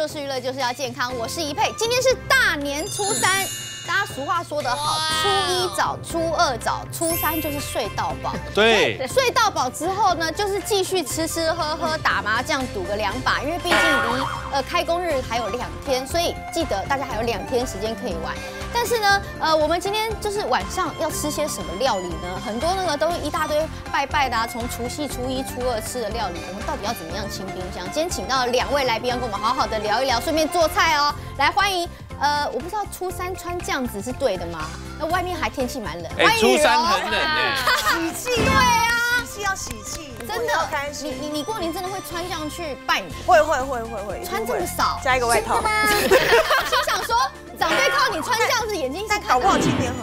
就是娱乐就是要健康，我是一佩，今天是大年初三。大家俗话说得好，初一早，初二早，初三就是睡到饱。对，睡到饱之后呢，就是继续吃吃喝喝，打麻将，赌个两把。因为毕竟离呃开工日还有两天，所以记得大家还有两天时间可以玩。但是呢，呃，我们今天就是晚上要吃些什么料理呢？很多那个都是一大堆拜拜的，啊从除夕、初一、初二吃的料理，我们到底要怎么样清冰箱？今天请到两位来宾要跟我们好好的聊一聊，顺便做菜哦。来，欢迎。呃，我不知道初三穿这样子是对的吗？那外面还天气蛮冷。哎，初三很冷哎。喜气对啊，喜气要喜气，真的。你你你过年真的会穿这样去拜年？会会会会会。穿这么少，加一个外套。心想说，长辈靠你穿这样子，眼睛。但搞不好今年很，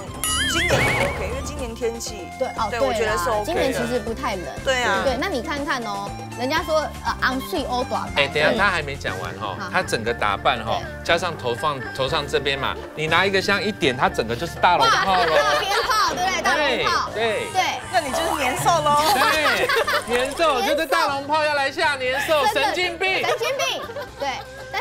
今年很 OK，因为今年天气。对哦，对，我觉得是 OK。今年其实不太冷。对啊。对，那你看看哦。人家说呃昂睡欧短哎，等下他还没讲完哈，他整个打扮哈，加上头放头上这边嘛，你拿一个香一点，他整个就是大龙炮了。大鞭炮，对不对？大龙炮，对对，那你就是年兽喽。对，年兽。就是大龙炮要来吓年兽，神经病，神经病，对。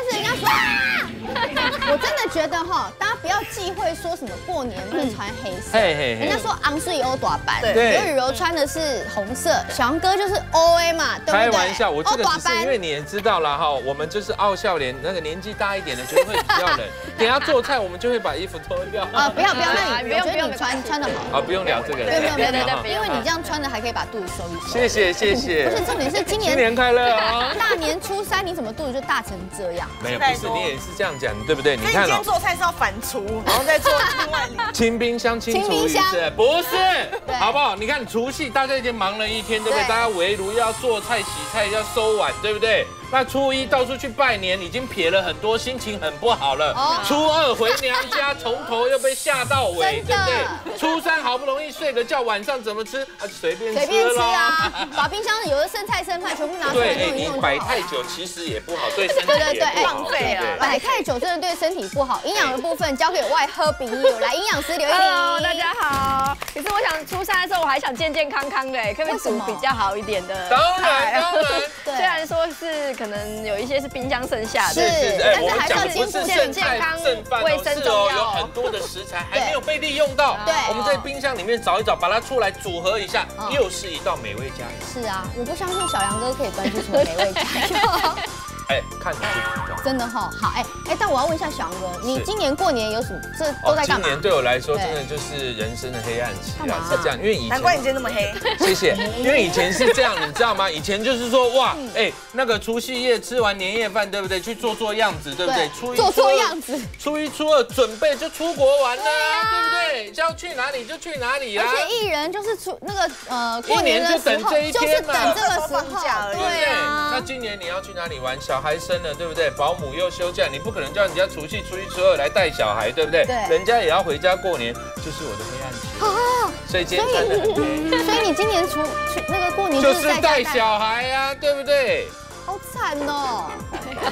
但是人家说，我真的觉得哈，大家不要忌讳说什么过年不能穿黑色。人家说昂睡欧短版，对，刘雨柔穿的是红色，小杨哥就是 O A 嘛，对不对？开玩笑，我这个只是因为你也知道了哈，我们就是傲笑脸，那个年纪大一点的就会比较冷。等下做菜，我们就会把衣服脱掉。啊，不要不要，那你我觉得你穿穿的好。啊，不用聊这个。对对对对，因为你这样穿的还可以把肚子收一收。谢谢谢谢。不是重点是今年新年快乐啊！大年初三你怎么肚子就大成这样？没有，不是你也是这样讲，对不对？你看，今天做菜是要反厨，然后再做另外清冰箱、清厨余是不是？好不好？你看除夕大家已经忙了一天，对不对？大家围炉要做菜、洗菜、要收碗，对不对？那初一到处去拜年，已经撇了很多，心情很不好了。初二回娘家，从头又被吓到尾，对不对？初三好不容易睡个觉，晚上怎么吃啊？随便随便吃啊！把冰箱有的剩菜剩饭全部拿出来用一用。摆太久其实也不好，对身体也浪费了。摆太久真的对身体不好。营养的部分交给外喝比友来，营养师刘一玲。Hello，大家好。可是我想初三的时候，我还想健健康康的，可不可以煮比较好一点的当然当然。虽然说是。可能有一些是冰箱剩下的，是，但是还是要兼顾健康、卫生重要。有很多的食材还没有被利用到，对，我们在冰箱里面找一找，把它出来组合一下，又是一道美味佳肴。是啊，我不相信小杨哥可以端出什么美味佳肴。哎，看你自真的哈，好哎哎，但我要问一下小杨哥，你今年过年有什么？这都在干嘛？今年对我来说，真的就是人生的黑暗期啊！是这样，因为以前难怪你今天那么黑。谢谢，因为以前是这样，你知道吗？以前就是说，哇，哎，那个除夕夜吃完年夜饭，对不对？去做做样子，对不对？初一、做做样子。初一、初二准备就出国玩啦，对不对？要去哪里就去哪里啊！而且艺人就是出那个呃，过年就等这一天嘛，等这个时候放假，对啊。那今年你要去哪里玩？小孩生了，对不对？保姆又休假，你不可能叫人家除夕、初一、初二来带小孩，对不对？对，人家也要回家过年，就是我的黑暗期。啊，所以今天穿的很所以你今年除去那个过年就是带小孩呀，对不对？好惨哦！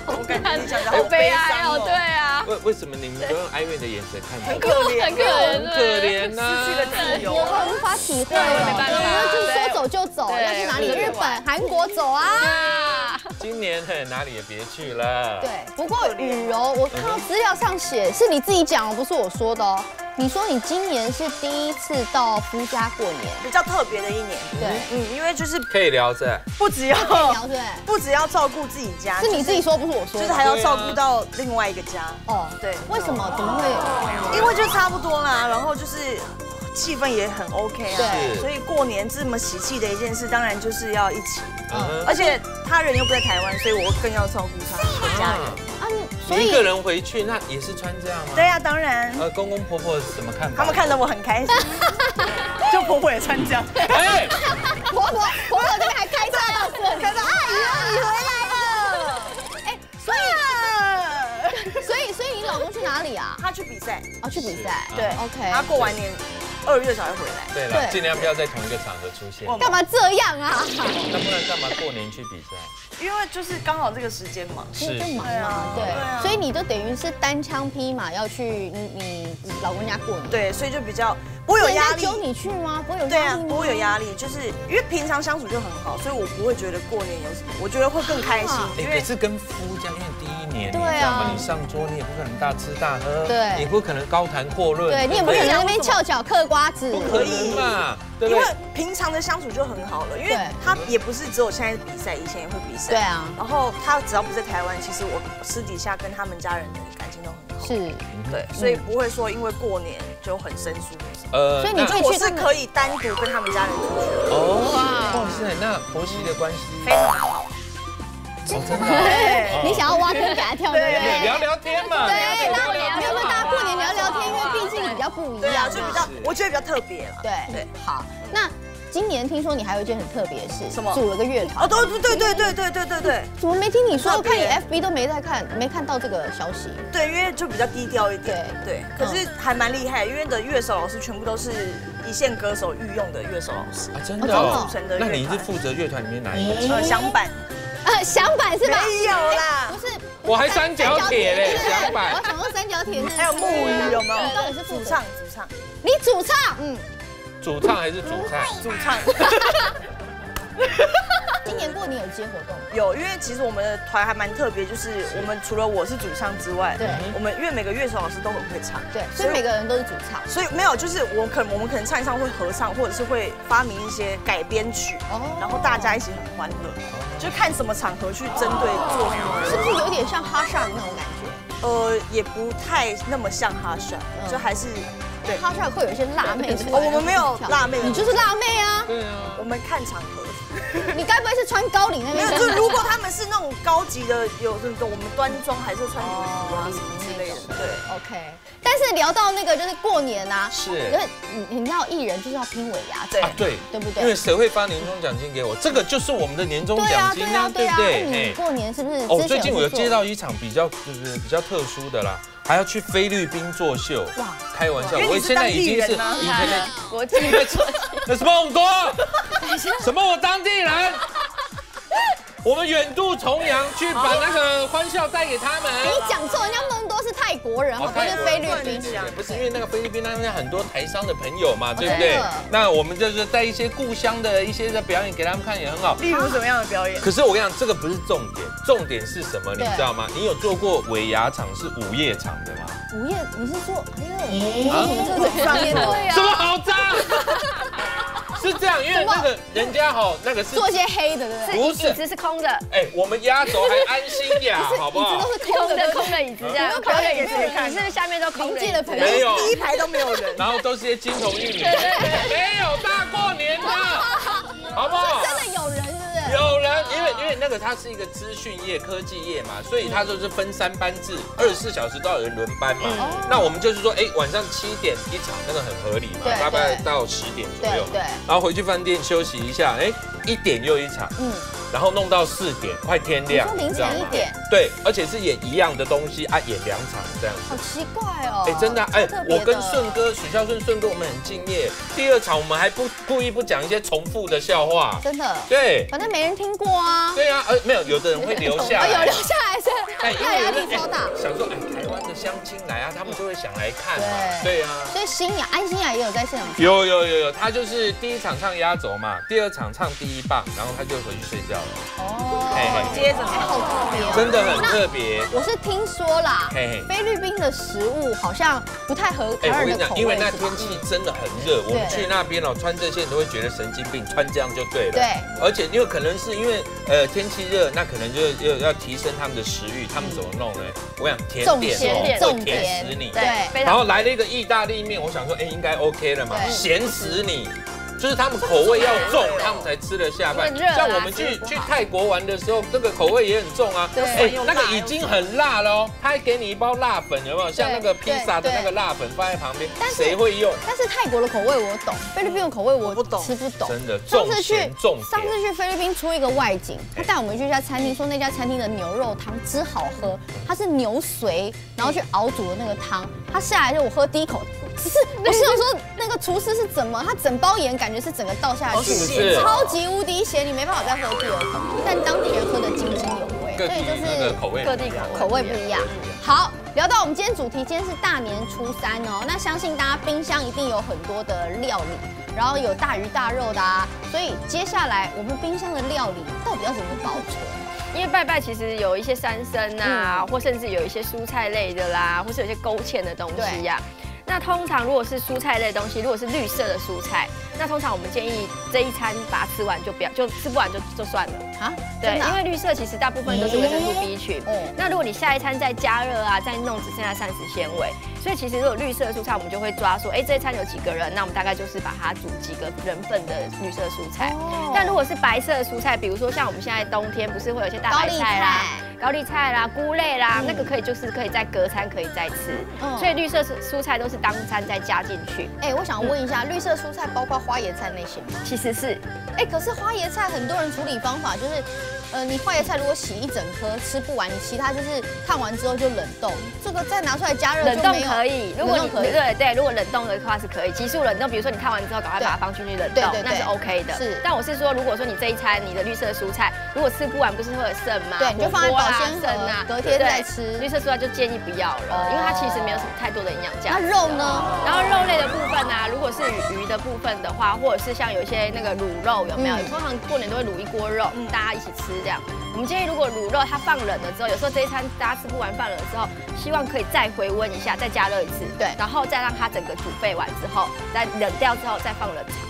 我感觉你讲的好悲哀哦，对啊。为为什么你们都用哀怨的眼神看？很可怜，很可怜，可怜呐，失去了自由，我无法体会。没办法，就是说走就走，要去哪里？日本、韩国走啊。今年嘿哪里也别去了。对，不过雨柔，我看到资料上写是你自己讲，不是我说的哦。你说你今年是第一次到夫家过年，比较特别的一年。对，嗯，因为就是可以聊着，不只要聊着，不只要照顾自己家，是你自己说，不是我说，就是还要照顾到另外一个家。哦，对，为什么？怎么会？因为就差不多啦，然后就是气氛也很 OK 啊。对，所以过年这么喜气的一件事，当然就是要一起。嗯，而且他人又不在台湾，所以我更要照顾他的家人。一个人回去，那也是穿这样吗？对呀，当然。呃，公公婆婆怎么看？他们看得我很开心，就婆婆也穿这样。哎，婆婆婆婆这边还开车，看到阿姨你回来了。哎，所以所以所以你老公去哪里啊？他去比赛。哦，去比赛。对，OK。他过完年二月才会回来。对了，尽量不要在同一个场合出现。干嘛这样啊？那不然干嘛过年去比赛？因为就是刚好这个时间嘛，是就忙嘛，对，所以你就等于是单枪匹马要去你你老公家过年，对，所以就比较不会有压力。揪你去吗？不会有对啊，不会有压力，就是因为平常相处就很好，所以我不会觉得过年有什么，我觉得会更开心。因为是跟夫家，因为年，对啊，你上桌你也不可能大吃大喝，对，也不可能高谈阔论，对你也不可能在那边翘脚嗑瓜子，不可以嘛，对因为平常的相处就很好了，因为他也不是只有现在比赛，以前也会比赛，对啊。然后他只要不在台湾，其实我私底下跟他们家人的感情都很好，是，对，所以不会说因为过年就很生疏。呃，所以你可以去，是可以单独跟他们家人出去。哦，哇塞，那婆媳的关系？非常好。真的，你想要挖坑给他跳，对不对？聊聊天嘛。对，然后没有大家过年聊聊天，因为毕竟比较不一样，就比较，我觉得比较特别了。对对，好，那。今年听说你还有一件很特别的事，什么？组了个乐团。哦，对对对对对对对对怎么没听你说？我看你 FB 都没在看，没看到这个消息。对，因为就比较低调一点。对对。可是还蛮厉害，因为的乐手老师全部都是一线歌手御用的乐手老师啊，真的。组成的。那你是负责乐团里面哪一个？响板。呃，响板是吧？没有啦，不是。我还三角铁嘞，响板。我想说三角铁，还有木鱼有没有？到底是主唱，主唱。你主唱，嗯。主唱还是主唱？主唱。今年过年有接活动？有，因为其实我们的团还蛮特别，就是我们除了我是主唱之外，对，我们因为每个乐手老师都很会唱，对，所以每个人都是主唱。所以没有，就是我可能我们可能唱一唱会合唱，或者是会发明一些改编曲，哦，然后大家一起很欢乐，就看什么场合去针对做什么，是不是有点像哈萨的那种感觉？呃，也不太那么像哈萨，就还是。对，他出来会有一些辣妹出来。我们没有辣妹，你就是辣妹啊。对啊，我们看场合。你该不会是穿高领那边？没有，就如果他们是那种高级的，有这个我们端庄，还是穿礼服啊什么之类的。对，OK。但是聊到那个就是过年啊，是，因为你你知道艺人就是要拼尾牙，对对对不对？因为谁会发年终奖金给我？这个就是我们的年终奖金啊，对不对？你过年是不是？哦，最近我有接到一场比较就是比较特殊的啦。还要去菲律宾作秀？哇，开玩笑！我现在已经是以前的 国际作秀。那什么梦多？什么我当地人？我们远渡重洋去把那个欢笑带给他们。你讲错，人家梦多是泰国人，不是菲律宾。不是因为那个菲律宾那边很多台商的朋友嘛，对不对？那我们就是带一些故乡的一些的表演给他们看也很好。例如什么样的表演？可是我跟你讲，这个不是重点，重点是什么？你知道吗？你有做过尾牙场是午夜场的吗？午夜，你是说，哎呦，啊，这个专业的，什么好脏？是这样，因为那个人家哈，那个是做些黑的，对不对？不是，椅子是空的。哎，我们压轴还安心呀，好不好？椅子都是空的，空的椅子这样。表演也是看，是下面都空的，没有，第一排都没有人，然后都是些金童玉女，没有大过年的，好不好？真的有人。有人，因为因为那个它是一个资讯业、科技业嘛，所以它就是分三班制，二十四小时都要有人轮班嘛。那我们就是说，哎，晚上七点一场，那个很合理嘛，大概到十点左右。对。然后回去饭店休息一下，哎，一点又一场。嗯。然后弄到四点，快天亮，凌晨一点。对，而且是演一样的东西啊，演两场这样。好奇怪哦。哎，真的，哎，我跟顺哥、许孝顺、顺哥，我们很敬业。第二场我们还不故意不讲一些重复的笑话。真的。对。反正没人听过啊。对啊，呃，没有，有的人会留下。有留下来是。哎，因为压力超大。想说，哎，台湾的乡亲来啊，他们就会想来看嘛。对啊。所以新雅、安心雅也有在现场。有有有有，他就是第一场唱压轴嘛，第二场唱第一棒，然后他就回去睡觉了。哦。接着，好特别，真的很特别。我是听说啦，菲律宾的食物好像不太合台湾人的口味。因为那天气真的很热，我们去那边哦，穿这些你都会觉得神经病，穿这样就对了。对，而且因为可能是因为呃天气热，那可能就要要提升他们的食欲，他们怎么弄呢？我想甜点会甜死你，对。然后来了一个意大利面，我想说，哎，应该 OK 了嘛，咸死你。就是他们口味要重，他们才吃得下饭。像我们去去泰国玩的时候，这个口味也很重啊。对，那个已经很辣了哦，他还给你一包辣粉，有没有？像那个披萨的那个辣粉放在旁边，谁会用？但是泰国的口味我懂，菲律宾的口味我不懂，吃不懂。真的，上次去上次去菲律宾出一个外景，他带我们去一家餐厅，说那家餐厅的牛肉汤汁好喝，它是牛髓，然后去熬煮的那个汤，他下来就我喝第一口。只是我是想说，那个厨师是怎么，他整包盐感觉是整个倒下去，是超级无敌咸，你没办法再喝第二口。但当地人喝的津津有味。所以就是口味各地口味不一样。好，聊到我们今天主题，今天是大年初三哦，那相信大家冰箱一定有很多的料理，然后有大鱼大肉的啊，所以接下来我们冰箱的料理到底要怎么保存？因为拜拜其实有一些三生啊，或甚至有一些蔬菜类的啦，或是有些勾芡的东西呀。那通常如果是蔬菜类东西，如果是绿色的蔬菜，那通常我们建议这一餐把它吃完就不要，就吃不完就就算了啊。对，因为绿色其实大部分都是维生素 B 群。那如果你下一餐再加热啊，再弄，只剩下膳食纤维。所以其实如果绿色的蔬菜，我们就会抓说，哎，这一餐有几个人，那我们大概就是把它煮几个人份的绿色蔬菜。但如果是白色的蔬菜，比如说像我们现在冬天不是会有些大白菜啦、高丽菜啦、菇类啦，那个可以就是可以在隔餐可以再吃。所以绿色蔬蔬菜都是当餐再加进去。哎，我想问一下，绿色蔬菜包括花椰菜那些吗？其实是。哎，可是花椰菜很多人处理方法就是。呃，你花椰菜如果洗一整颗吃不完，你其他就是烫完之后就冷冻，这个再拿出来加热冷冻可以。如果你对对，如果冷冻的话是可以，急速冷冻。比如说你看完之后赶快把它放进去冷冻，那是 OK 的。是，但我是说，如果说你这一餐你的绿色蔬菜如果吃不完，不是会有剩吗？对，你就放在保鲜盒啊，隔天再吃。绿色蔬菜就建议不要了，因为它其实没有什么太多的营养价值。那肉呢？然后肉类的部分呢，如果是鱼的部分的话，或者是像有一些那个卤肉有没有？通常过年都会卤一锅肉，大家一起吃这样。我们建议，如果卤肉它放冷了之后，有时候这一餐大家吃不完放冷了之后，希望可以再回温一下，再加热一次，对，然后再让它整个煮沸完之后，再冷掉之后再放冷藏。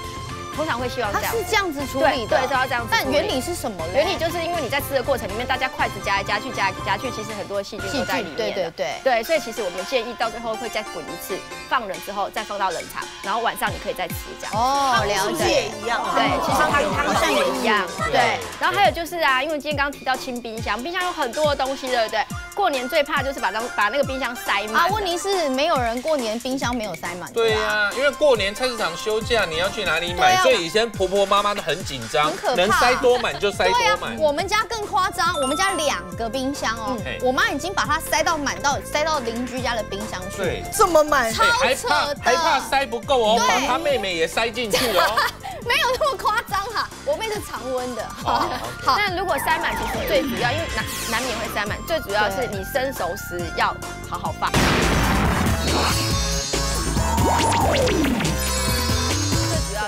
通常会希望这样，是这样子处理的，对，都要这样子。但原理是什么？原理就是因为你在吃的过程里面，大家筷子夹来夹去，夹来夹去，其实很多细菌都在里面。对对对对，所以其实我们建议到最后会再滚一次，放冷之后再放到冷藏，然后晚上你可以再吃这样。哦，了解一样。对，其实汤汤好像也一样。对，然后还有就是啊，因为今天刚刚提到清冰箱，冰箱有很多的东西，对不对？过年最怕就是把当把那个冰箱塞满。啊，问题是没有人过年冰箱没有塞满。对呀，因为过年菜市场休假，你要去哪里买？所以以前婆婆妈妈都很紧张，很可怕，能塞多满就塞多满。我们家更夸张，我们家两个冰箱哦，我妈已经把它塞到满到塞到邻居家的冰箱去。对，这么满，超扯的，还怕塞不够哦，把她妹妹也塞进去哦。没有那么夸张哈，我妹是常温的。好，那如果塞满，其实最主要，因为难难免会塞满，最主要是你生熟时要好好放。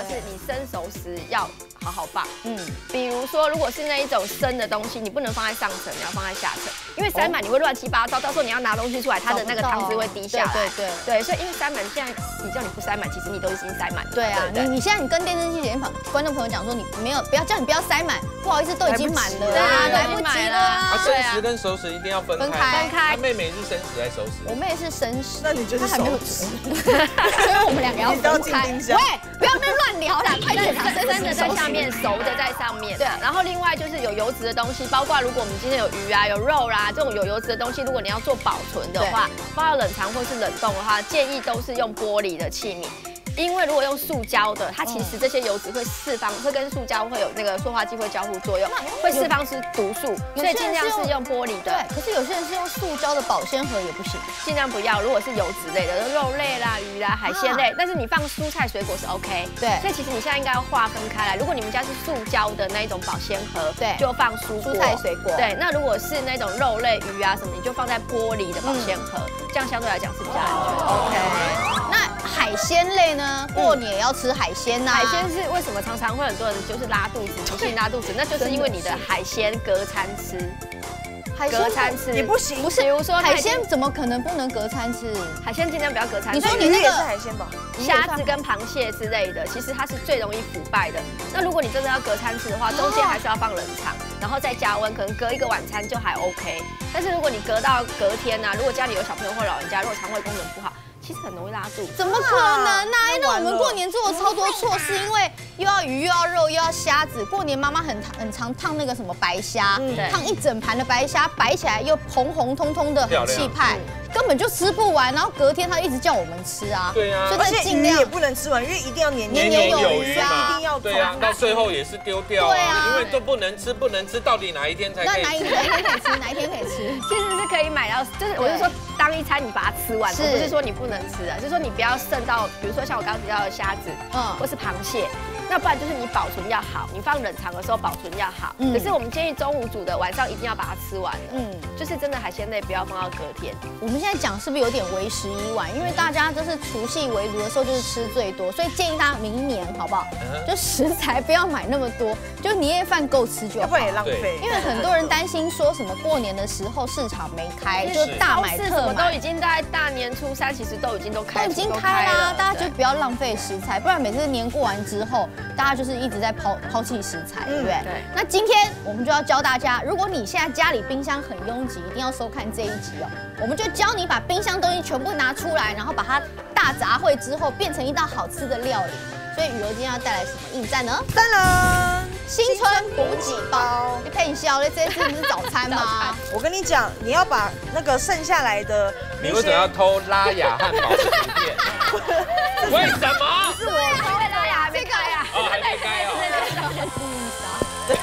是你生熟时要。好好放，嗯，比如说，如果是那一种生的东西，你不能放在上层，你要放在下层，因为塞满你会乱七八糟，到时候你要拿东西出来，它的那个汤汁会滴下来。对对对，所以因为塞满，现在你叫你不塞满，其实你都已经塞满了。对啊，你你现在你跟电视机前观众朋友讲说，你没有不要叫你不要塞满，不好意思，都已经满了，对啊，来不及了。啊，生食跟熟食一定要分开。分开。他妹妹是生食还是熟食？我妹是生食，那你就是熟食。所以我们两个要分开。喂，不要那乱聊啦，快点，真的在下。面熟的在上面，对。然后另外就是有油脂的东西，包括如果我们今天有鱼啊、有肉啦这种有油脂的东西，如果你要做保存的话，放到冷藏或是冷冻的话，建议都是用玻璃的器皿。因为如果用塑胶的，它其实这些油脂会释放，会跟塑胶会有那个塑化剂会交互作用，会释放出毒素，所以尽量是用玻璃的。对，可是有些人是用塑胶的保鲜盒也不行，尽量不要。如果是油脂类的，肉类啦、鱼啦、海鲜类，但是你放蔬菜水果是 OK。对，所以其实你现在应该要划分开来。如果你们家是塑胶的那一种保鲜盒，对，就放蔬蔬菜水果。对，那如果是那种肉类、鱼啊什么，你就放在玻璃的保鲜盒，这样相对来讲是比较安全。OK。那海鲜类呢？过年要。要吃海鲜呐？海鲜是为什么常常会很多人就是拉肚子，重新拉肚子？那就是因为你的海鲜隔餐吃，隔餐吃也不行。不是，比如说海鲜怎么可能不能隔餐吃？海鲜尽量不要隔餐。你说你那个是海鲜吧？虾子跟螃蟹之类的，其实它是最容易腐败的。那如果你真的要隔餐吃的话，中间还是要放冷藏，然后再加温，可能隔一个晚餐就还 OK。但是如果你隔到隔天呢？如果家里有小朋友或老人家，如果肠胃功能不好。其实很容易拉肚子，怎么可能呢？因为我们过年做了超多错事，因为又要鱼又要肉又要虾子。过年妈妈很很常烫那个什么白虾，烫一整盘的白虾，摆起来又红红通通的，很气派。根本就吃不完，然后隔天他一直叫我们吃啊。对啊，而且鱼也不能吃完，因为一定要年年年有余啊，一定要对啊，到最后也是丢掉啊，因为都不能吃，不能吃，到底哪一天才可以？那哪一哪一天可以吃？哪一天可以吃？其实是可以买到，就是我是说当一餐你把它吃完，不是说你不能吃啊，就是说你不要剩到，比如说像我刚刚提到的虾子，嗯，或是螃蟹。那不然就是你保存要好，你放冷藏的时候保存要好。嗯。可是我们建议中午煮的，晚上一定要把它吃完。嗯。就是真的海鲜类不要放到隔天。我们现在讲是不是有点为时已晚？因为大家就是除夕围炉的时候就是吃最多，所以建议大家明年好不好？就食材不要买那么多，就年夜饭够吃就好。不然也浪费。因为很多人担心说什么过年的时候市场没开，就大买特买。都已经在大年初三，其实都已经都开。都已经开啦，大家就不要浪费食材，不然每次年过完之后。大家就是一直在抛抛弃食材，对不对？对。那今天我们就要教大家，如果你现在家里冰箱很拥挤，一定要收看这一集哦。我们就教你把冰箱东西全部拿出来，然后把它大杂烩之后，变成一道好吃的料理。所以雨柔今天要带来什么应战呢？当然，新春补给包。你配笑了，这是早餐吗？我跟你讲，你要把那个剩下来的，你为什么要偷拉雅汉堡的图片？为什么？是我。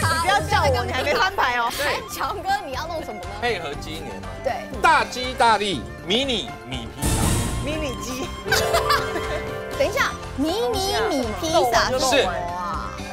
你不要叫我，你还没翻牌哦。对，强哥，你要弄什么呢？配合鸡年嘛。对。大鸡大利迷你米披萨。迷你鸡。等一下，迷你米披萨是。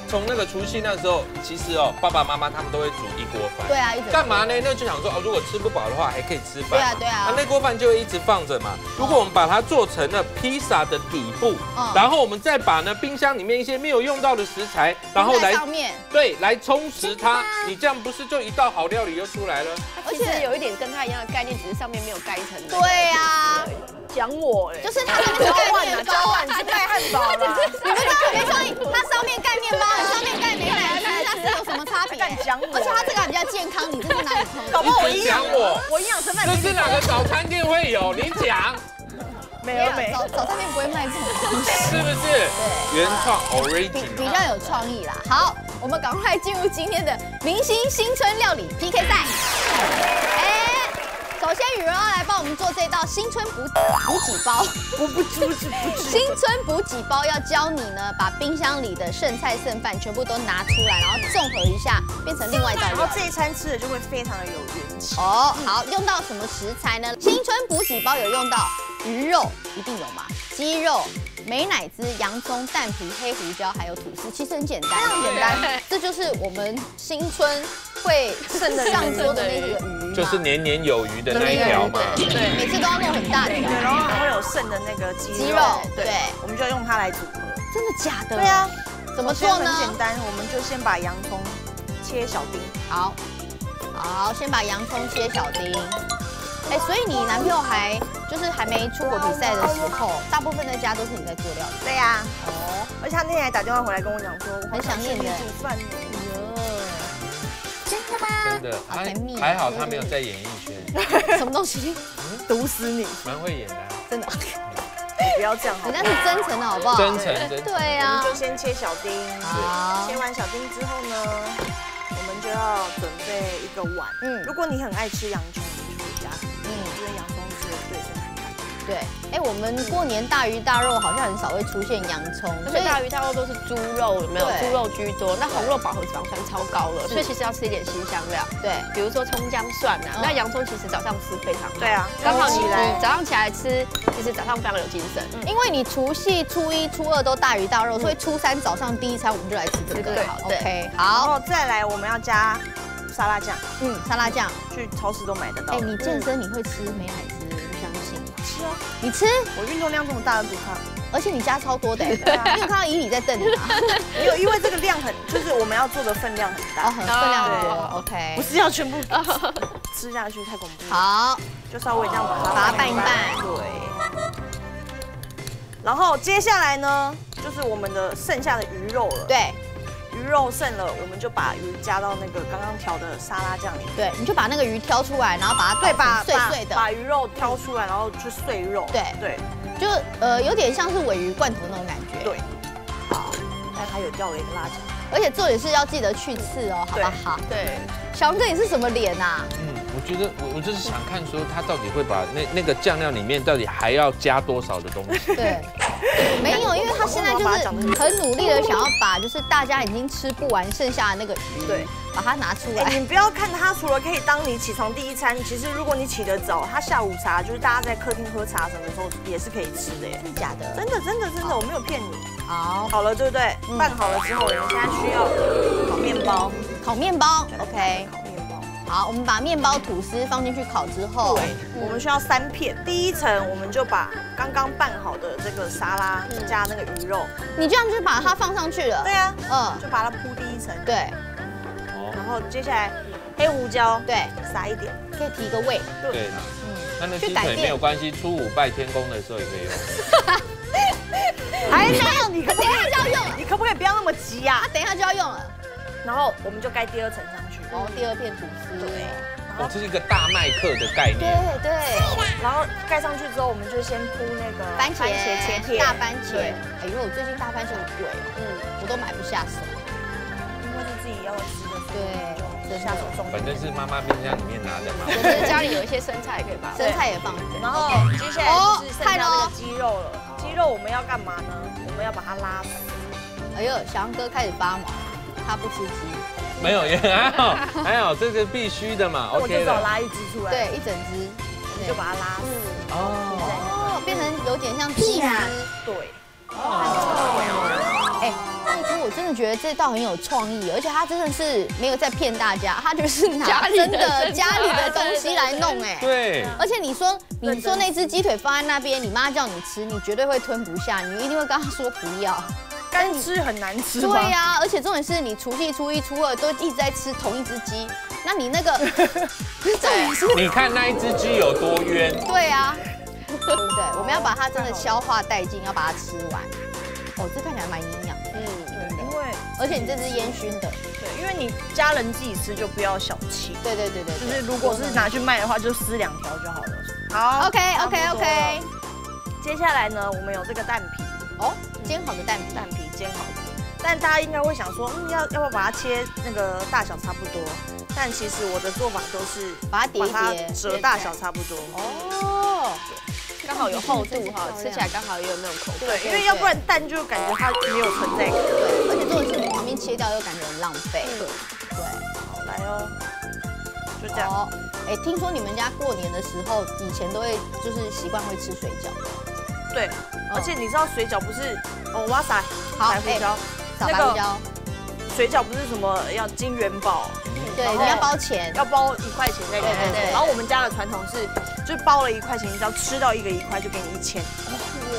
从那个除夕那时候，其实哦，爸爸妈妈他们都会煮一锅饭。对啊，干嘛呢？那就想说哦，如果吃不饱的话，还可以吃饭。对啊，对啊。那那锅饭就会一直放着嘛。如果我们把它做成了披萨的底部，然后我们再把呢冰箱里面一些没有用到的食材，然后来上面对来充实它，你这样不是就一道好料理就出来了？而且有一点跟它一样的概念，只是上面没有盖一层。对啊。讲我哎，就是它上面盖面包，是盖汉堡 你们知道没创意？它上面盖面包，上面盖美奶滋，它是有什么差别？讲我，而且它这个还比较健康，你这是哪里偷？搞不好我营养我，我营养成分。这是哪个早餐店会有？你讲。没有没有，早早餐店不会卖这种东西，是不是？对，原创 original，比较有创意啦。好，我们赶快进入今天的明星新春料理 PK 赛。首先，雨柔要来帮我们做这道新春补补给包。不不不不不，新春补给包要教你呢，把冰箱里的剩菜剩饭全部都拿出来，然后综合一下，变成另外一道然后这一餐吃的就会非常的有元气。哦，好，用到什么食材呢？新春补给包有用到鱼肉，一定有嘛？鸡肉。美乃滋、洋葱、蛋皮、黑胡椒，还有吐司，其实很简单，非常简单。这就是我们新春会剩的上桌的那个鱼，就是年年有余的那一条嘛。对，每次都要弄很大条，然后还会有剩的那个鸡鸡肉，对，我们就要用它来组合。真的假的？对啊，怎么做呢？很简单，我们就先把洋葱切小丁。好，好，先把洋葱切小丁。哎，所以你男朋友还就是还没出国比赛的时候，大部分在家都是你在做料理。对呀。哦。而且他那天还打电话回来跟我讲说，很想念你煮饭。真的吗？真的。好甜蜜。还好他没有在演艺圈。什么东西？毒死你！蛮会演的。真的。不要这样，人家是真诚的好不好？真诚，真诚。对呀。我们就先切小丁。好。切完小丁之后呢，我们就要准备一个碗。嗯。如果你很爱吃洋葱。对，哎，我们过年大鱼大肉好像很少会出现洋葱，所以大鱼大肉都是猪肉，有没有？猪肉居多。那红肉饱和脂肪酸超高了，所以其实要吃一点新香料。对，比如说葱姜蒜啊。那洋葱其实早上吃非常好。对啊，刚好你早上起来吃，其实早上非常有精神。因为你除夕、初一、初二都大鱼大肉，所以初三早上第一餐我们就来吃这个。好，OK，好。然后再来我们要加沙拉酱，嗯，沙拉酱去超市都买得到。哎，你健身你会吃美乃滋？你吃，我运动量这么大，不怕。而且你加超多的，因为看到以你在瞪你。没有，因为这个量很，就是我们要做的分量很大，很分量很多。OK，不是要全部吃下去，太恐怖。好，就稍微这样把它把它拌一拌。对。然后接下来呢，就是我们的剩下的鱼肉了。对。鱼肉剩了，我们就把鱼加到那个刚刚调的沙拉酱里。对，你就把那个鱼挑出来，然后把它对把碎碎的，把鱼肉挑出来，然后去碎肉。对对，就呃有点像是尾鱼罐头那种感觉。对，好，但它有掉了一个辣椒。而且重点是要记得去刺哦，好不好？对。小龙哥，你是什么脸啊？嗯，我觉得我我就是想看说他到底会把那那个酱料里面到底还要加多少的东西。对，没有，因为他现在就是很努力的想要把就是大家已经吃不完剩下的那个鱼，对，把它拿出来。你不要看它，除了可以当你起床第一餐，其实如果你起得早，它下午茶就是大家在客厅喝茶什么时候也是可以吃的耶。真的假的？真的真的真的，我没有骗你。好，好了，对不对？拌好了之后，我们现在需要烤面包。烤面包，OK。好，我们把面包吐司放进去烤之后，对，我们需要三片。第一层，我们就把刚刚拌好的这个沙拉加那个鱼肉，你这样就把它放上去了。对啊，嗯，就把它铺第一层。对。然后接下来黑胡椒，对，撒一点，可以提个味。对。嗯。那那鸡腿没有关系，初五拜天公的时候也可以用。还没有，你等一下就要用，你可不可以不要那么急呀？等一下就要用了。然后我们就盖第二层上去，然后第二片吐司，对，哦，这是一个大麦克的概念，对对。然后盖上去之后，我们就先铺那个番茄切片，大番茄。哎呦，最近大番茄很贵，嗯，我都买不下手，因为是自己要吃的，对，就下手重。反正是妈妈冰箱里面拿的嘛，就是家里有一些生菜可以放，生菜也放。然后接下来是剩下那个鸡肉了，鸡肉我们要干嘛呢？我们要把它拉丝。哎呦，小杨哥开始发毛。他不吃鸡，没有也还好，还好，这个必须的嘛。我就少拉一只出来，对，一整只，就把它拉死。哦，变成有点像鸡丝，对。哦，哎，拜托，我真的觉得这道很有创意，而且他真的是没有在骗大家，他就是拿真的家里的东西来弄，哎，对。而且你说，你说那只鸡腿放在那边，你妈叫你吃，你绝对会吞不下，你一定会跟她说不要。干吃很难吃。对呀，而且重点是你除夕、初一、初二都一直在吃同一只鸡，那你那个重点是，你看那一只鸡有多冤。对啊，对不对？我们要把它真的消化殆尽，要把它吃完。哦，这看起来蛮营养。嗯，因为而且你这是烟熏的。对，因为你家人自己吃就不要小气。对对对对，就是如果是拿去卖的话，就撕两条就好了。好，OK OK OK。接下来呢，我们有这个蛋皮。哦，煎好的蛋蛋皮。煎好的，但大家应该会想说，嗯，要要不要把它切那个大小差不多？但其实我的做法都是把它叠叠，折大小差不多。哦，刚好有厚度哈，吃起来刚好也有那种口感。对，因为要不然蛋就感觉它没有存在感。对，而且如果是你旁边切掉又感觉很浪费。对，好来哦，就这样。哦哎，听说你们家过年的时候以前都会就是习惯会吃水饺。对，而且你知道水饺不是，哦，哇塞，白胡椒，那个水饺不是什么要金元宝，对，你要包钱，要包一块钱那个，对对。然后我们家的传统是，就包了一块钱，你只要吃到一个一块就给你一千。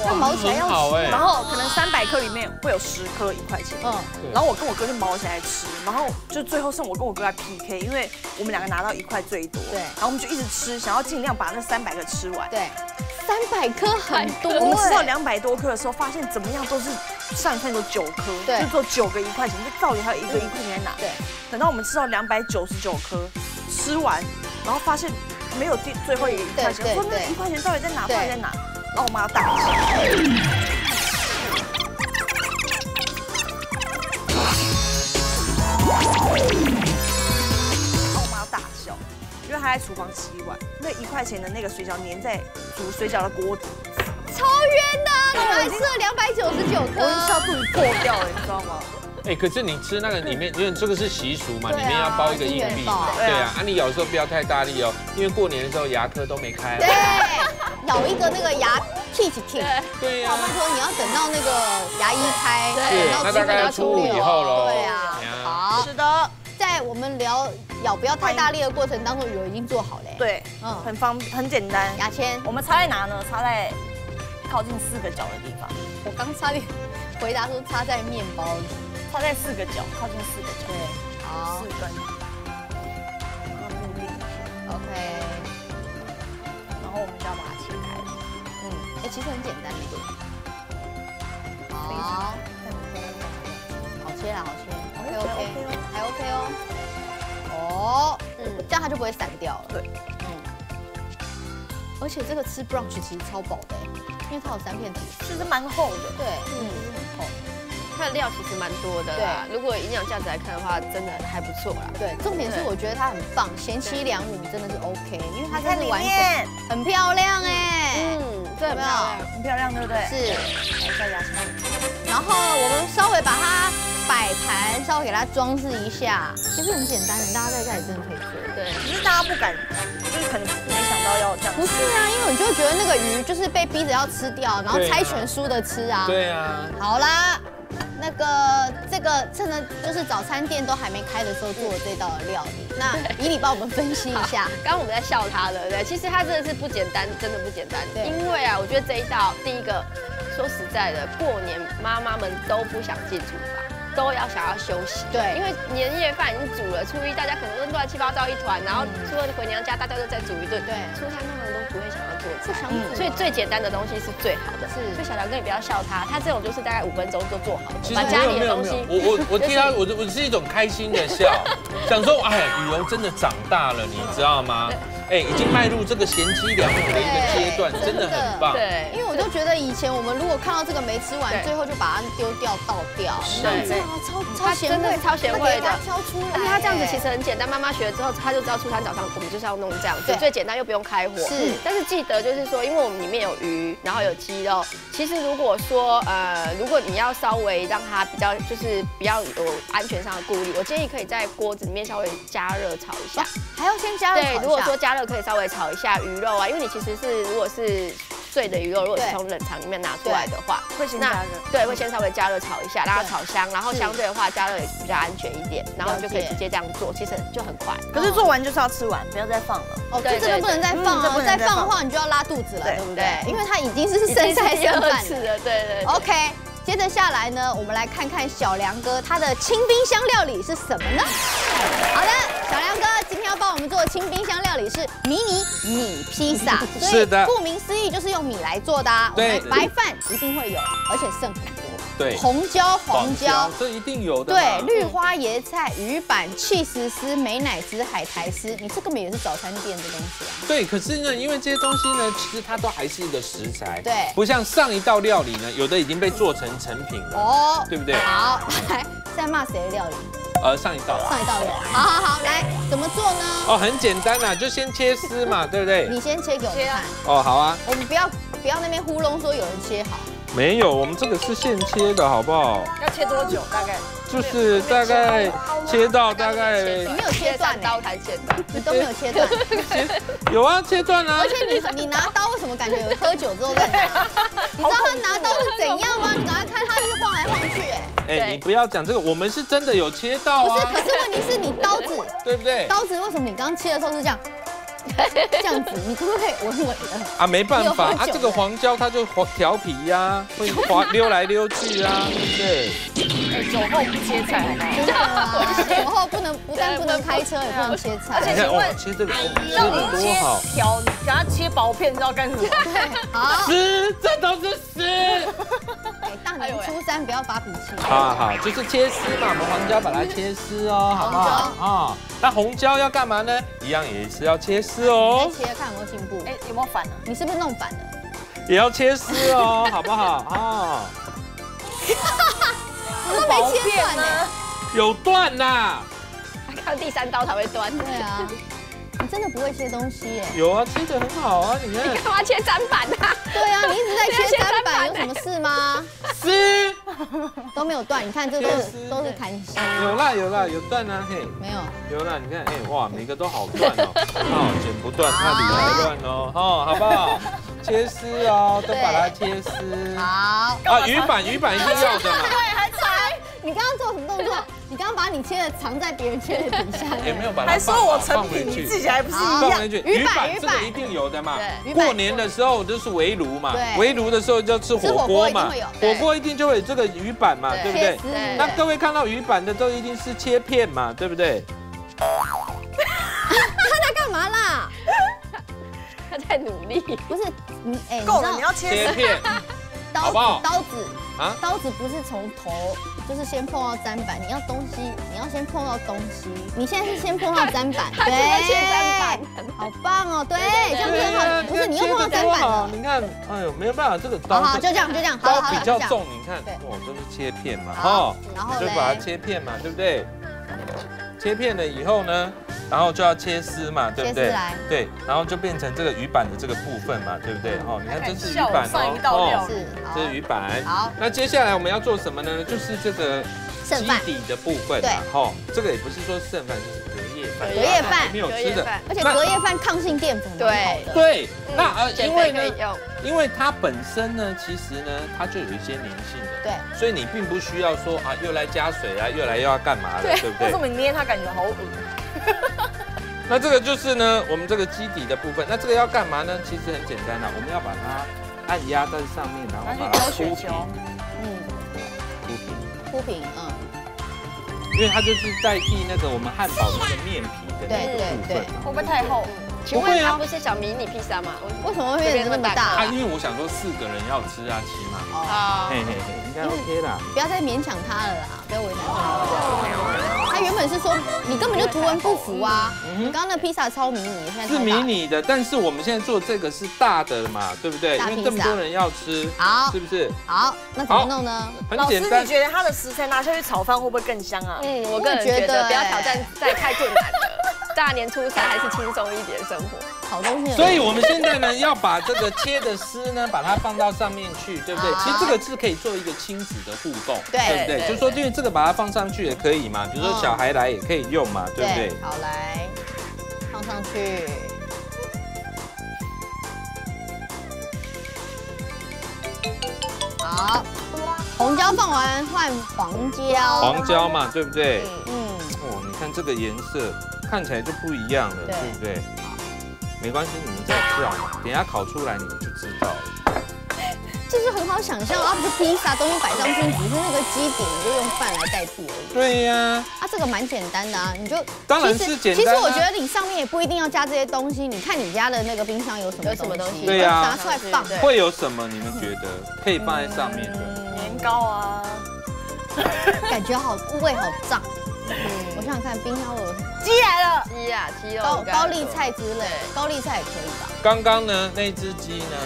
哇，毛钱要好哎。然后可能三百克里面会有十颗一块钱，嗯。然后我跟我哥就毛起来吃，然后就最后剩我跟我哥来 PK，因为我们两个拿到一块最多，对。然后我们就一直吃，想要尽量把那三百个吃完，对。三百颗很多，我们吃到两百多颗的时候，发现怎么样都是上一份有九颗，对，就做九个一块钱，就到底还有一个一块钱在哪？对，等到我们吃到两百九十九颗，吃完，然后发现没有第最后一个一块钱，说那一块钱到底在哪？到底在哪？然后我妈大因为他在厨房洗碗，那一块钱的那个水饺粘在煮水饺的锅底，超冤的！你们还吃了两百九十九。颗，我吃到肚子破掉了，你知道吗？哎，可是你吃那个里面，因为这个是习俗嘛，里面要包一个硬币，对啊，啊你咬的时候不要太大力哦，因为过年的时候牙科都没开，对，咬一个那个牙 teeth teeth，对呀，他说你要等到那个牙医开，对，那大概要初五以后喽，对啊，好，是的，在我们聊。咬不要太大力的过程当中，有已经做好了。对，嗯，很方很简单。牙签，我们插在哪呢？插在靠近四个角的地方。我刚差点回答说插在面包里，插在四个角，靠近四个角。对，好，四根。OK。然后我们就要把它切开。嗯，哎，其实很简单的。好，好切啦，好切。OK OK，还 OK 哦。哦，嗯，这样它就不会散掉了。对，嗯，而且这个吃 brunch 其实超饱的，因为它有三片吐司，其实蛮厚的。对，嗯，很厚。它的料其实蛮多的啦。如果营养价值来看的话，真的还不错啦。对，重点是我觉得它很棒，贤妻良母真的是 OK，因为它在里面很漂亮哎。嗯，对，没有，很漂亮，对不对？是。然后我们稍微把它摆盘，稍微给它装饰一下，其实很简单的，大家在家里真的可以做。对，只是大家不敢，就是可能没想到要这样。不是啊，因为你就觉得那个鱼就是被逼着要吃掉，然后猜拳输的吃啊。对啊。好啦。那个这个趁着就是早餐店都还没开的时候做的这道料理，那以你帮我们分析一下。刚刚我们在笑他了，对，其实他真的是不简单，真的不简单。对，因为啊，我觉得这一道第一个，说实在的，过年妈妈们都不想进厨房，都要想要休息。对，因为年夜饭已经煮了，初一大家可能都乱七八糟一团，然后初二回娘家大家都再煮一顿。对，初三通常都不会想要做。所以最简单的东西是最好的。是，所以小梁哥也不要笑他，他这种就是大概五分钟就做好了。把家里的东西，我我我替他，我我是一种开心的笑，想说哎，雨柔真的长大了，你知道吗？哎，已经迈入这个贤妻良母的一个阶段，真的很棒。对，因为我就觉得以前我们如果看到这个没吃完，最后就把它丢掉倒掉。对，超超贤惠，超贤惠的。挑出来，而且他这样子其实很简单，妈妈学了之后，他就知道初三早上我们就是要弄这样子，最简单又不用开火。是，但是记得就是说，因为我们里面有鱼，然后有鸡肉，其实如果说呃，如果你要稍微让它比较就是比较有安全上的顾虑，我建议可以在锅子里面稍微加热炒一下，还要先加热。对，如果说加热可以稍微炒一下鱼肉啊，因为你其实是如果是碎的鱼肉，如果是从冷藏里面拿出来的话，会先加热，对，会先稍微加热炒一下，让它炒香，然后相对的话加热也比较安全一点，然后就可以直接这样做，其实就很快。可是做完就是要吃完，不要再放了。哦，对，这个不能再放哦，再放的话你就要拉肚子了，对。不对？因为它已经是剩菜剩饭了，对对。OK，接着下来呢，我们来看看小梁哥他的清冰箱料理是什么呢？好的，小梁哥今天要帮我们做的清冰箱料理是迷你米披萨，是的，顾名思义就是用米来做的啊。对，白饭一定会有，而且剩很多。对，红椒、黄椒，这一定有的。对，绿花椰菜、鱼板、气丝丝、美乃滋、海苔丝，你这根本也是早餐店的东西啊。对，可是呢，因为这些东西呢，其实它都还是一个食材。对，不像上一道料理呢，有的已经被做成成品了。哦，对不对？好，来，在骂谁的料理？呃，上一道上一道料。好好好，来，怎么做呢？哦，很简单啦，就先切丝嘛，对不对？你先切给我看。哦，好啊。我们不要不要那边糊弄说有人切好。没有，我们这个是现切的，好不好？要切多久？大概就是大概切到大概。你没有切断刀才切断，你都没有切断。有啊，切断啊。而且你你拿刀为什么感觉有喝酒之后在拿？你知道他拿刀是怎样吗？你赶快看，他是晃来晃去。哎，你不要讲这个，我们是真的有切到啊。不是，可是问题是你刀子，对不对？刀子为什么你刚刚切的时候是这样？这样子，你可不可以稳稳的？啊，没办法，啊，这个黄椒它就调皮呀，会滑 溜来溜去啊，对酒后不切菜，真的吗？酒后不能不但不能开车，也不能切菜。而且请问，切这个让你切条，你给它切薄片，你知道干什么？好，丝，这都是丝。大年初三不要发脾气。好好，就是切丝嘛，我们黄椒把它切丝哦，好不好？啊，那红椒要干嘛呢？一样也是要切丝哦。切看有没有进步？哎，有没有反了？你是不是弄反了？也要切丝哦，好不好？啊。都没切断呢。有断呐。看第三刀才会断。对啊。你真的不会切东西耶？有啊，切的很好啊，你看。你干嘛切砧板啊？对啊，你一直在切砧板，有什么事吗？丝都没有断，你看这都是都是弹性。有啦有啦有断啊，嘿。没有。有啦，你看，哎哇，每个都好断哦，哦剪不断，看理还乱哦，哦好不好？切丝哦，都把它切丝。好。啊，鱼板鱼板一定要的嘛。你刚刚做什么动作？你刚刚把你切的藏在别人切的底下，也没有把它还说我成品，你自己还不是一样？鱼板这个一定有的嘛。过年的时候就是围炉嘛，围炉的时候就要吃火锅嘛，火锅一定就会有这个鱼板嘛，对不对？那各位看到鱼板的都一定是切片嘛，对不对？他在干嘛啦？他在努力，不是你哎，够了，你要切片。刀子？刀子啊，刀子不是从头，就是先碰到砧板。你要东西，你要先碰到东西。你现在是先碰到砧板，对，砧板，好棒哦，对，这样很好。不是，你又碰到砧板了。你看，哎呦，没有办法，这个刀，好，就这样，就这样，好比较重，你看，哇，这是切片嘛，哈，然后就把它切片嘛，对不对？切片了以后呢？然后就要切丝嘛，对不对？对，然后就变成这个鱼板的这个部分嘛，对不对？哦，你看这是鱼板哦，是，这是鱼板。好，那接下来我们要做什么呢？就是这个基底的部分嘛，哈，这个也不是说剩饭，就是隔夜饭，隔夜饭。没有吃的，而且隔夜饭抗性淀粉对。对，那呃，因为呢，因为它本身呢，其实呢，它就有一些粘性的，对，所以你并不需要说啊，又来加水啊，又来又要干嘛的，对不对？可是我捏它感觉好恶 那这个就是呢，我们这个基底的部分。那这个要干嘛呢？其实很简单啦，我们要把它按压在上面，然后把它铺平。嗯，铺平。铺平，嗯。因为它就是代替那个我们汉堡的那个面皮的那个部分。会不会太厚？请问它不是小迷你披萨吗？为什么会变那么大？啊，因为我想说四个人要吃啊，起码。哦。嘿嘿嘿，应该 OK 啦。不要再勉强他了啦，不要为难他。他原本是说你根本就图文不符啊！你刚刚那披萨超迷你，现在是迷你的，但是我们现在做这个是大的嘛，对不对？因为这么多人要吃，好，是不是？好，那怎么弄呢？很简单。你觉得它的食材拿下去炒饭会不会更香啊？嗯，我个人觉得不要挑战再太困难的，大年初三还是轻松一点生活。好东西。所以我们现在呢要把这个切的丝呢，把它放到上面去，对不对？其实这个是可以做一个亲子的互动，对不对？就是说，因为这个把它放上去也可以嘛，比如说小孩来也可以用嘛，对不对？好，来放上去。好，红椒放完换黄椒，黄椒嘛，对不对？嗯。哦，你看这个颜色看起来就不一样了，对不对？没关系，你们再吃好吗？等下烤出来你们就知道了。就是很好想象啊，不是披萨东西摆上去，只是那个基底你就用饭来代替而已。对呀。啊，这个蛮简单的啊，你就当然是简单。其实我觉得你上面也不一定要加这些东西，你看你家的那个冰箱有什么有什么东西，对呀，拿出来放。会有什么？你们觉得可以放在上面的？年糕啊。感觉好味好胀。我想想看，冰箱有鸡来了，鸡啊，鸡肉，高高丽菜之类，高丽菜也可以吧？刚刚呢，那只鸡呢？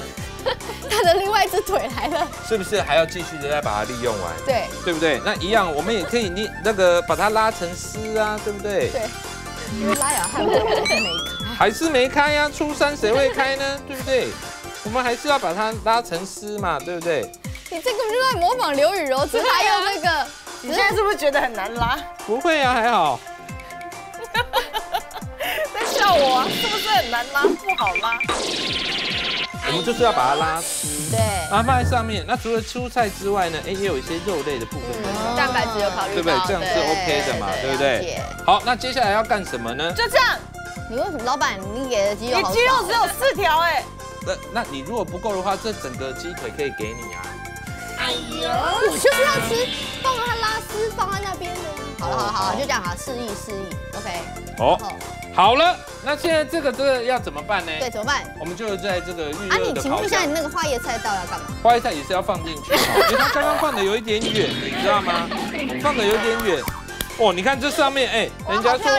它的另外一只腿来了，是不是还要继续的再把它利用完？对，对不对？那一样，我们也可以你那个把它拉成丝啊，对不对？对，因为拉雅汉堡还是没开，还是没开呀？初三谁会开呢？对不对？我们还是要把它拉成丝嘛，对不对？你这个就在模仿刘雨柔，只还有那个。你现在是不是觉得很难拉？不会啊，还好。在笑我啊？是不是很难拉？不好拉。我们就是要把它拉丝，对，然后放在上面。那除了蔬菜之外呢？哎，也有一些肉类的部分。蛋白质有考虑对不对？这样是 OK 的嘛，对不对？好，那接下来要干什么呢？就这样。你为什么，老板？你给的鸡肉，你鸡肉只有四条哎。那那你如果不够的话，这整个鸡腿可以给你啊。哎呦，我就是要吃，丝放在那边的。好了好了好了，就这样哈，示意示意，OK。哦，好了，那现在这个这个要怎么办呢？对，怎么办？我们就在这个预热的啊，你请问一下，你那个花椰菜刀要干嘛？花椰菜也是要放进去，因为它刚刚放的有一点远，你知道吗？放的有点远。哦，你看这上面，哎，人家说，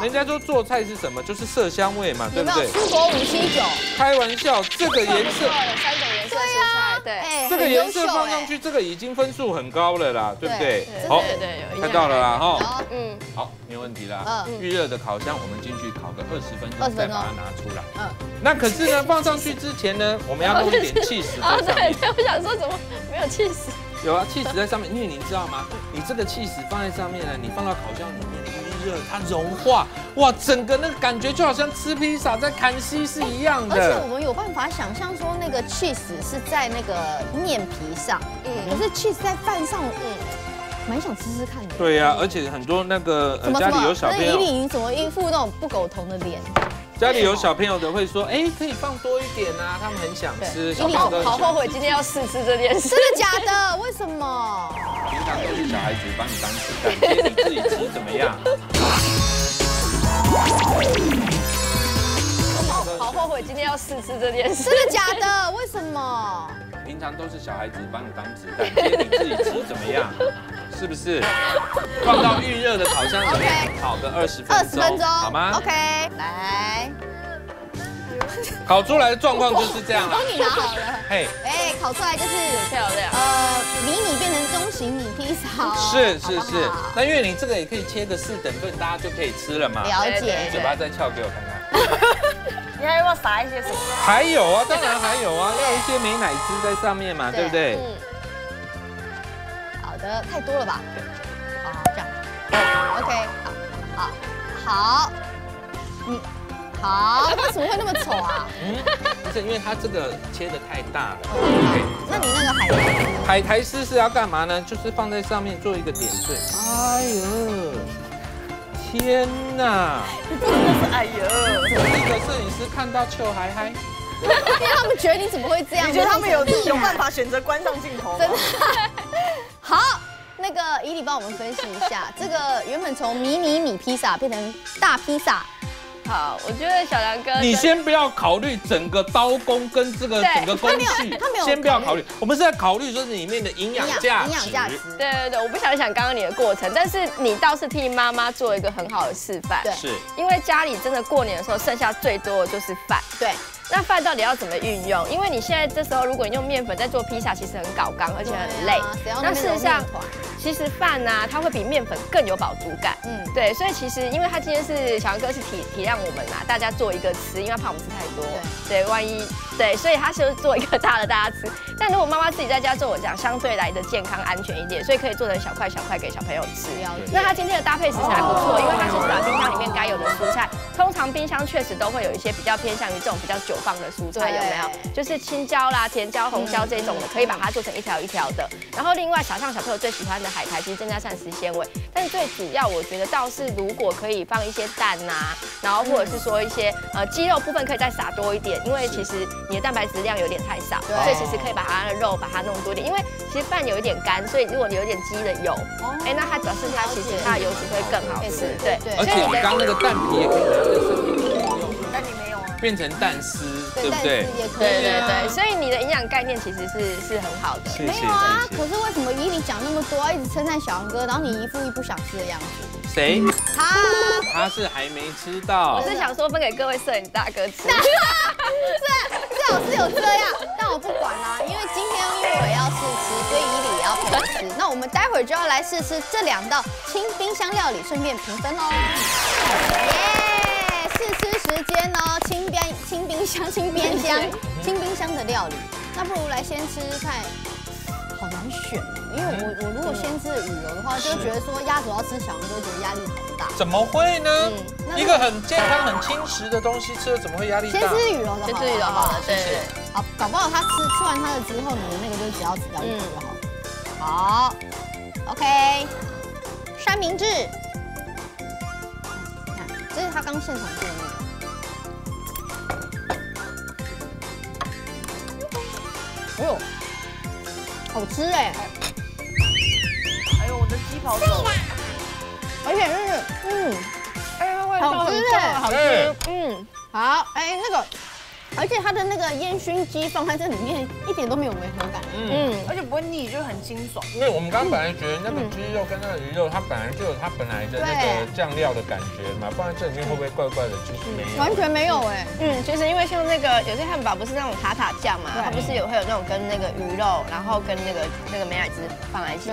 人家说做菜是什么？就是色香味嘛，对不对？蔬果五七九。开玩笑，这个颜色。有三种颜色蔬菜，对。这个颜色放上去，这个已经分数很高了啦，对不对？好，对对，看到了啦，哈。嗯。好，没问题啦。嗯。预热的烤箱，我们进去烤个二十分钟，再把它拿出来。嗯。那可是呢，放上去之前呢，我们要弄一点气死在上面。对，我想说怎么没有气死？有啊，气死在上面，因为你知道吗？你这个气死放在上面呢，你放到烤箱里面预热，它融化，哇，整个那个感觉就好像吃披萨在砍西是一样的。而且我们有办法想象说，那个 cheese 是在那个面皮上，嗯，可是 cheese 在饭上，嗯，蛮想吃吃看的。对呀，而且很多那个家里有小朋友，那依琳怎么一副那种不苟同的脸？家里有小朋友的会说，哎，可以放多一点啊，他们很想吃。小好好后悔今天要试吃这件事。真的假的？为什么？平常都是小孩子把你当子弹，今天你自己吃怎么样？好后悔今天要试吃这件事。真的假的？为什么？平常都是小孩子帮你当子弹，今天你自己吃怎么样？是不是？放到预热的烤箱里面烤个二十分钟，二十分钟，好吗？OK，来。烤出来的状况就是这样了。帮你拿好了。嘿，哎，烤出来就是漂亮。呃，迷你变成中型米披萨。是是是。那因为你这个也可以切个四等份，大家就可以吃了嘛。了解。嘴巴再翘给我看看。你还要不要撒一些什么？还有啊，当然还有啊，要一些美奶滋在上面嘛，对不对？嗯。好的，太多了吧？好，这样。OK，好，好，好。你。好，为什么会那么丑啊？嗯，不是因为它这个切的太大了。那你那个海苔？海苔丝是要干嘛呢？就是放在上面做一个点缀。哎呦，天哪！真的是哎呦！一个摄影师看到秋嗨嗨，因 为他们觉得你怎么会这样？你觉得他们有有办法选择关上镜头？真的。好，那个伊里帮我们分析一下，这个原本从迷你米披萨变成大披萨。好，我觉得小梁哥，你先不要考虑整个刀工跟这个整个工序，先不要考虑，我们是在考虑说里面的营养价营养价值。对对对，我不想想刚刚你的过程，但是你倒是替妈妈做一个很好的示范。对，是因为家里真的过年的时候剩下最多的就是饭。对。那饭到底要怎么运用？因为你现在这时候如果你用面粉在做披萨，其实很搞刚，而且很累。那事实上，其实饭呢，它会比面粉更有饱足感。嗯，对，所以其实因为他今天是小杨哥是体体谅我们呐，大家做一个吃，因为怕我们吃太多。对，万一对，所以他是做一个大的大家吃。但如果妈妈自己在家做，我讲相对来的健康安全一点，所以可以做成小块小块给小朋友吃。那他今天的搭配食材不错，因为它是把冰箱里面该有的蔬菜。通常冰箱确实都会有一些比较偏向于这种比较久。放的蔬菜有没有？就是青椒啦、甜椒、红椒这种的，可以把它做成一条一条的。然后另外小象小朋友最喜欢的海苔，其实增加膳食纤维。但是最主要，我觉得倒是如果可以放一些蛋呐，然后或者是说一些呃鸡肉部分可以再撒多一点，因为其实你的蛋白质量有点太少，所以其实可以把它的肉把它弄多点。因为其实饭有一点干，所以如果你有点鸡的油，哎，那它表示它其实它的油脂会更好吃。对对，而且你刚那个蛋皮也可以拿在身体用，但你没有啊，变成蛋丝。对不对？对对对，所以你的营养概念其实是是很好的。没有啊，可是为什么以你讲那么多，一直称赞小杨哥，然后你一副一不想吃的样子？谁？他，他是还没吃到。我是想说分给各位摄影大哥吃。是，最好是有这样，但我不管啦，因为今天因为我也要试吃，所以伊里也要陪我吃。那我们待会儿就要来试吃这两道清冰箱料理，顺便评分哦。耶，试间哦，清边。清冰箱、清边箱、清冰箱的料理，那不如来先吃看，好难选因为我我如果先吃鱼油的话，就觉得说鸭子要吃小龙哥，觉得压力好大。怎么会呢？一个很健康、很轻食的东西，吃了怎么会压力大？先吃鱼肉的，先吃鱼肉好了，对对。好，搞不好他吃吃完他的之后，你的那个就只要只要一就好。好，OK，三明治，看，这是他刚现场做的。哎呦，好吃哎！哎呦，我的鸡跑走了，而且是，嗯，哎呦，好吃哎，好吃，嗯，好，哎，那个。而且它的那个烟熏鸡放在这里面一点都没有违和感，嗯，而且不会腻，就很清爽。因为我们刚刚本来觉得那个鸡肉跟那个鱼肉，它本来就有它本来的那个酱料的感觉嘛，放在这里面会不会怪怪的？其实没有，完全没有哎。嗯，其实因为像那个有些汉堡不是那种塔塔酱嘛，它不是有会有那种跟那个鱼肉，然后跟那个那个美乃滋放在一起。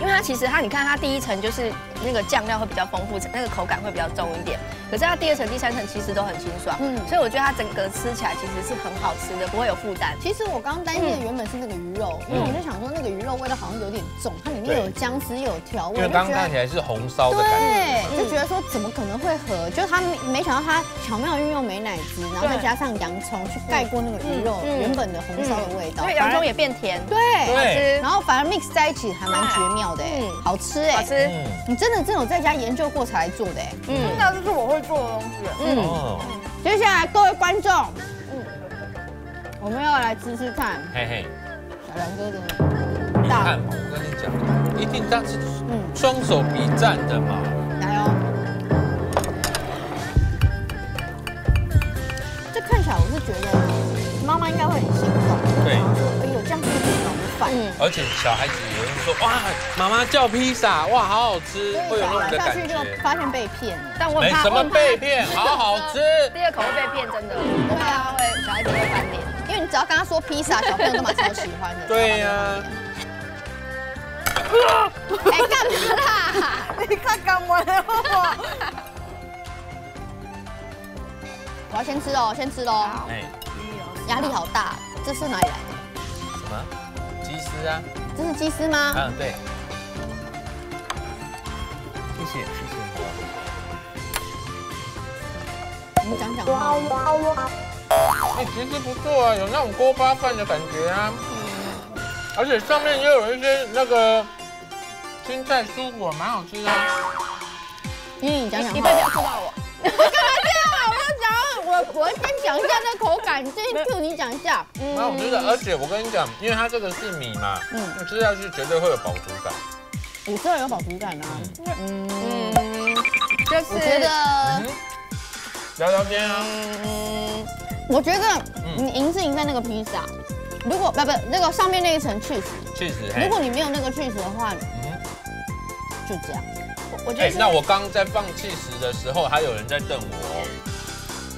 因为它其实它，你看它第一层就是那个酱料会比较丰富，那个口感会比较重一点。可是它第二层、第三层其实都很清爽，嗯，所以我觉得它整个吃起来其实是很好吃的，不会有负担。其实我刚刚担心的原本是那个鱼肉，因为我就想说那个鱼肉味道好像有点重，它里面有姜丝又有调味，因为刚看起来是红烧的感觉，对，就觉得说怎么可能会合？就它没没想到它巧妙运用美乃滋，然后再加上洋葱去盖过那个鱼肉原本的红烧的味道，对，洋葱也变甜，对，好吃，然后反而 mix 在一起还蛮绝妙的，哎，好。吃哎，好吃！你真的真有在家研究过才来做的哎，嗯，那就是我会做的东西。嗯，接下来各位观众，嗯，我们要来吃吃看，嘿嘿，小梁哥的大汉嘛，我跟你讲，一定他是嗯双手比赞的嘛，来哦！这看起来我是觉得妈妈应该会很心动，对。嗯，而且小孩子也会说哇，妈妈叫披萨，哇，好好吃，会有那种的感觉。发现被骗了，但我没什么被骗，好好吃。第二口会被骗，真的。对啊，会小孩子会翻脸，因为你只要跟他说披萨，小朋友都蛮超喜欢的。对呀。哎，干嘛啦？你看干嘛呀？我要先吃哦，先吃喽。哎，压力好大，这是哪里来的？什么？鸡丝啊？这是鸡丝吗？嗯，对。谢谢，谢谢。你们讲讲话。哎，其实不错啊，有那种锅巴饭的感觉啊。嗯。而且上面也有一些那个青菜蔬果，蛮好吃的。因为你讲讲话。你不要说到我。我我先讲一下那口感，先 Q 你讲一下。蛮好吃的，而且我跟你讲，因为它这个是米嘛，嗯，吃下去绝对会有饱足感。我知道有饱足感啊。嗯，就是我觉得聊聊天啊。嗯，我觉得你赢是赢在那个披萨，如果不不那个上面那一层 cheese cheese，如果你没有那个 cheese 的话，嗯，就这样。我觉得那我刚在放 cheese 的时候，还有人在瞪我。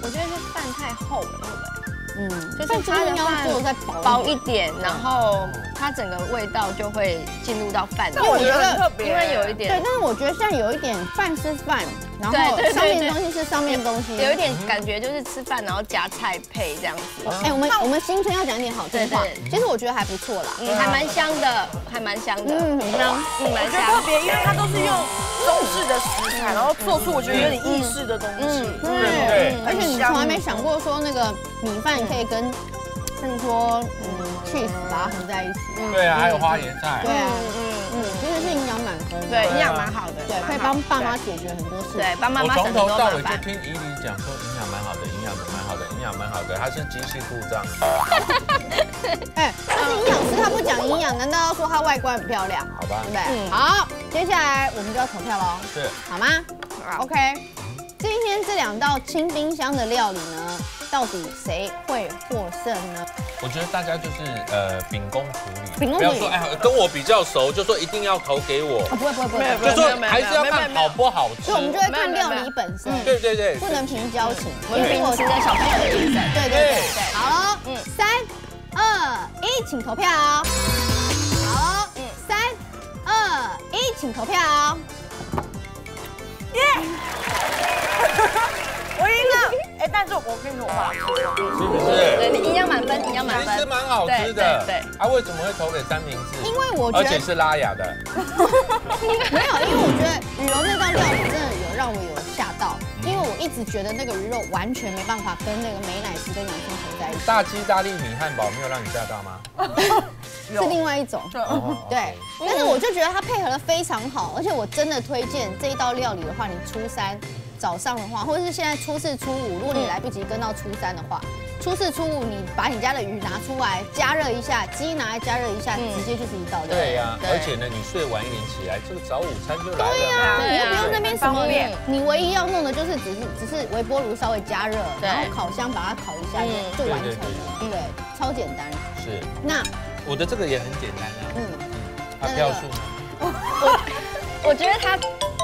我觉得是饭太厚了，对不对？嗯，就是它的饭再薄一点，然后它整个味道就会进入到饭里。我觉得因为有一点，对，但是我觉得现在有一点饭是饭，然后上面的东西是上面东西，有一点感觉就是吃饭然后夹菜配这样子。哎，我们我们新春要讲一点好听话，其实我觉得还不错啦，嗯，还蛮香的，还蛮香的，嗯，很香，嗯，蛮香。特别，因为它都是用中式的食材，然后做出我觉得有点意式的东西，对对，而且你从来没想过说那个米饭可以跟。甚至说，嗯，cheese 把它合在一起。对啊，还有花椰菜。对啊，嗯嗯，其实是营养满分。对，营养蛮好的。对，可以帮爸妈解决很多事。对，帮妈妈省很多从头到尾就听怡里讲说，营养蛮好的，营养蛮好的，营养蛮好的，它是机器故障。哎，他是营养师，他不讲营养，难道要说他外观很漂亮？好吧，对不对？好，接下来我们就要投票喽。是，好吗？OK。今天这两道清冰箱的料理呢？到底谁会获胜呢？我觉得大家就是呃秉公处理，不要说哎跟我比较熟，就说一定要投给我。不会不会不会，就说还是要看好不好吃。所以我们就会看料理本身。对对对，不能凭交情，凭我们的小朋友的精神。对对对对。好，嗯，三二一，请投票。好，嗯，三二一，请投票。耶！我赢了。哎，但是我跟你说话，是不是？对，你营养满分，营养满分，其实蛮好吃的。对，啊，为什么会投给三明治？因为我觉得，而且是拉雅的。没有，因为我觉得羽柔那道料理真的有让我有吓到，因为我一直觉得那个鱼肉完全没办法跟那个美乃滋跟洋葱合在一起。大鸡大利米汉堡没有让你吓到吗？是另外一种，对。但是我就觉得它配合的非常好，而且我真的推荐这一道料理的话，你初三。早上的话，或者是现在初四、初五，如果你来不及跟到初三的话，初四、初五你把你家的鱼拿出来加热一下，鸡拿来加热一下，直接就是一道料。对呀，而且呢，你睡晚一点起来，这个早午餐就来了。对呀，你又不用那边什么，你唯一要弄的就是只是只是微波炉稍微加热，然后烤箱把它烤一下就就完成了。对，超简单。是。那我的这个也很简单啊。嗯嗯。啊，票数呢？我我觉得它。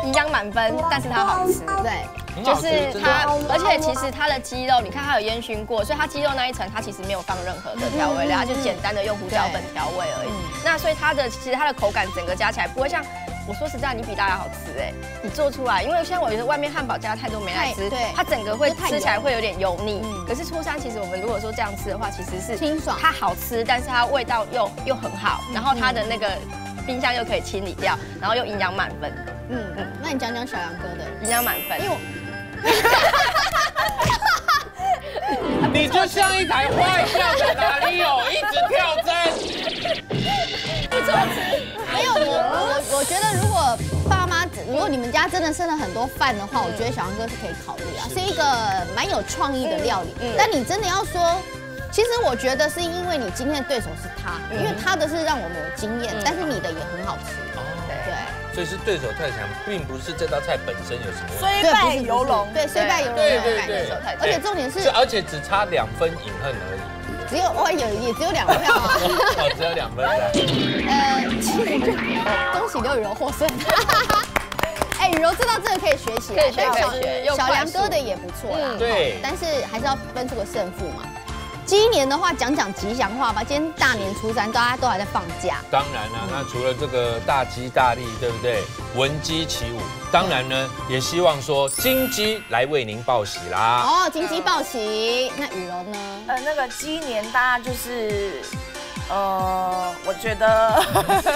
营养满分，但是它好吃，对，就是它，而且其实它的鸡肉，你看它有烟熏过，所以它鸡肉那一层它其实没有放任何的调味料，它就简单的用胡椒粉调味而已。那所以它的其实它的口感整个加起来不会像，我说实在，你比大家好吃哎，你做出来，因为像我觉得外面汉堡加太多美奶滋，对，它整个会吃起来会有点油腻。可是初三其实我们如果说这样吃的话，其实是清爽，它好吃，但是它味道又又很好，然后它的那个冰箱又可以清理掉，然后又营养满分。嗯嗯，那你讲讲小杨哥的人家满分，因为 你就像一台坏掉的哪里有，一直跳针，不错吃。没有我我我觉得如果爸妈如果你们家真的剩了很多饭的话，我觉得小杨哥是可以考虑啊，是一个蛮有创意的料理。但你真的要说，其实我觉得是因为你今天的对手是他，因为他的是让我们有经验，但是你的也很好吃。所以是对手太强，并不是这道菜本身有什么问题。虽败犹荣，对，虽败犹荣。对对对，而且重点是，而且只差两分饮恨而已。只有哦有也只有两票啊，只有两分 的。呃，恭喜刘雨柔获胜。哎，雨柔知道这个可以学习，可以学，可以学。小梁哥的也不错啦，对，但是还是要分出个胜负嘛。今年的话，讲讲吉祥话吧。今天大年初三，大家都还在放假。当然了，那除了这个大吉大利，对不对？闻鸡起舞，当然呢，也希望说金鸡来为您报喜啦。哦，金鸡报喜。那雨柔呢？呃，那个鸡年大家就是。呃，我觉得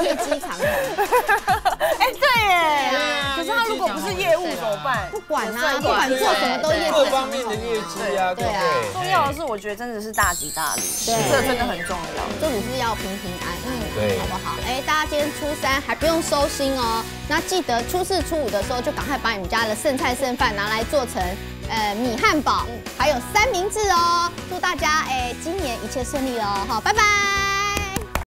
业绩长虹。哎，对耶。可是他如果不是业务怎么办？不管啊，不管做什么都业绩各方面的业绩啊，对啊。重要的是，我觉得真的是大吉大利，这真的很重要。就只是要平平安安，对，好不好？哎，大家今天初三还不用收心哦。那记得初四、初五的时候，就赶快把你们家的剩菜剩饭拿来做成呃米汉堡，还有三明治哦。祝大家哎今年一切顺利哦，好，拜拜。